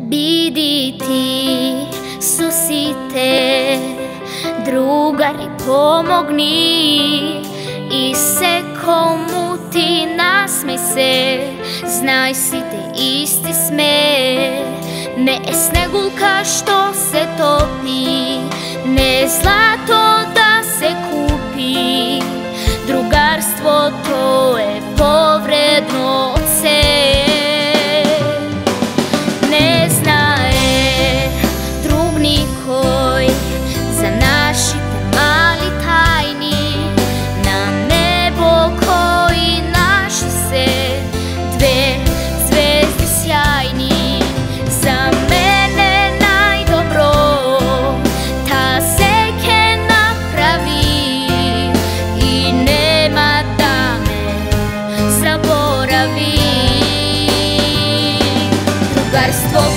Биди ти со сите другари помогни и се кому ти насме се. Знај сите исти сме не е снегулка што се топи не е злато David Drugarstvo